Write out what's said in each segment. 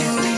got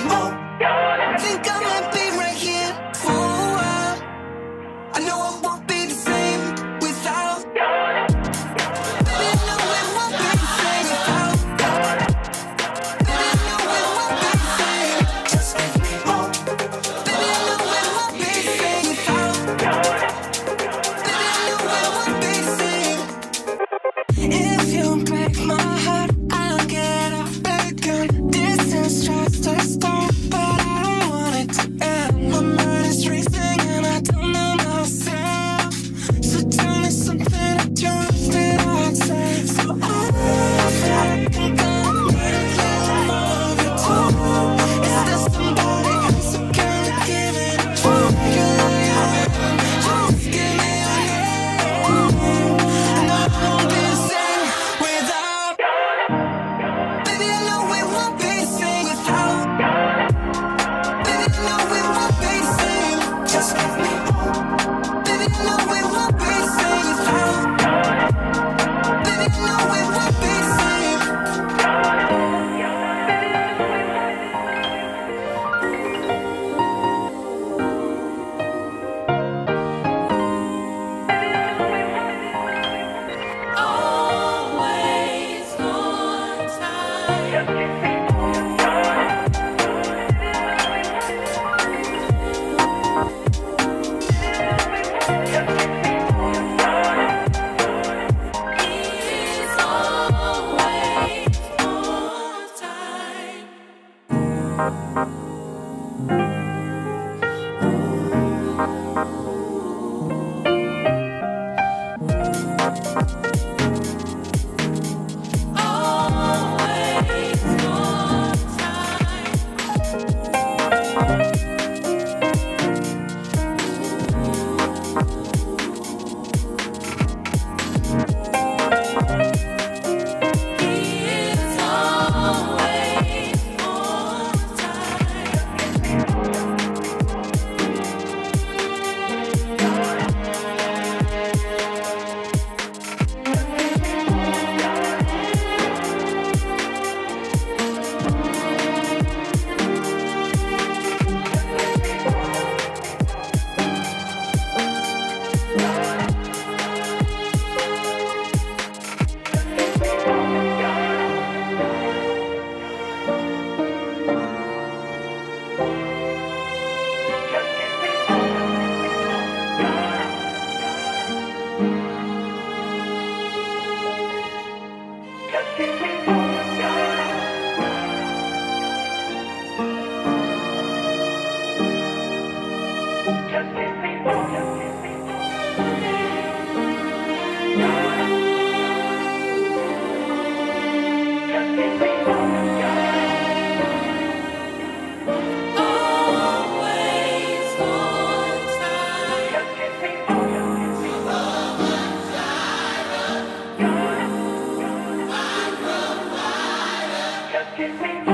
He